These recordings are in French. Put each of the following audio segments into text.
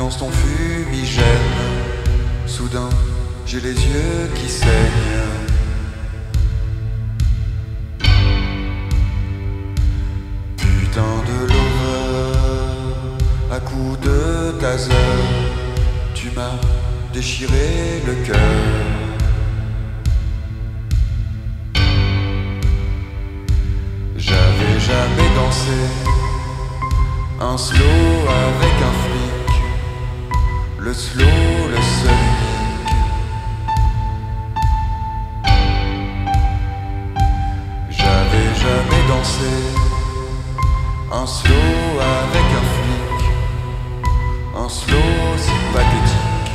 Silence ton fumigène. Soudain, j'ai les yeux qui saignent. Putain de lover, à coup de taser, tu m'as déchiré le cœur. J'avais jamais dansé un slow avec un flic, le slow, le unique. J'avais jamais dansé un slow avec un flic, un slow si pathétique.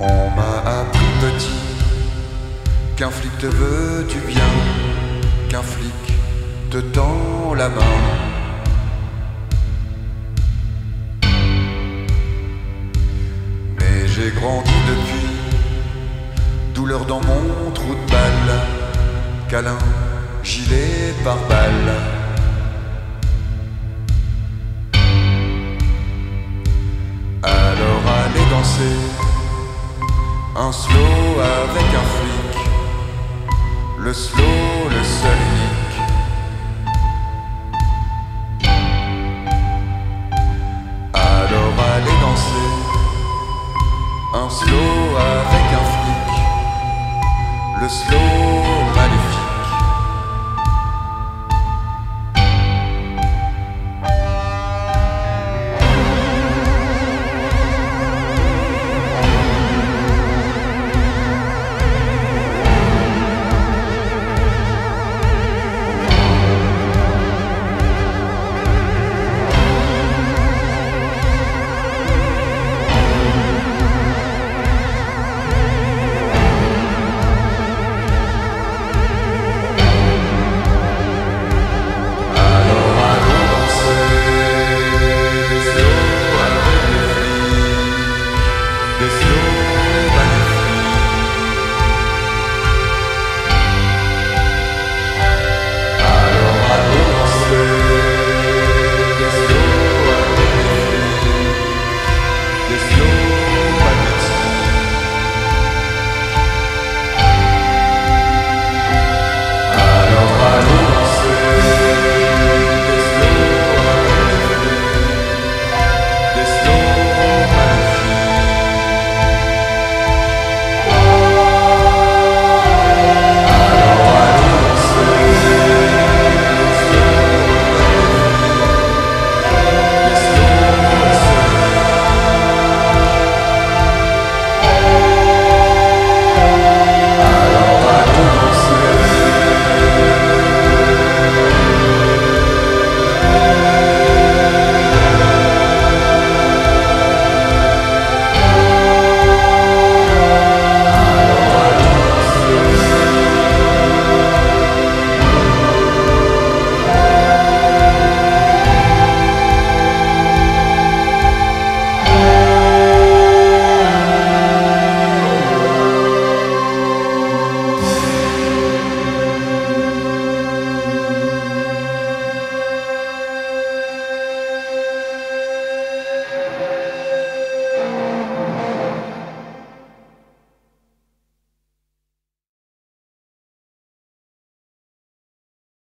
On m'a appris petit qu'un flic te veut du bien, qu'un flic te tend la main. Dans mon trou de balle, câlin, gilet par balle. Alors allez danser un slow avec un flic, le slow, le seul unique. Alors allez danser un slow avec un slow.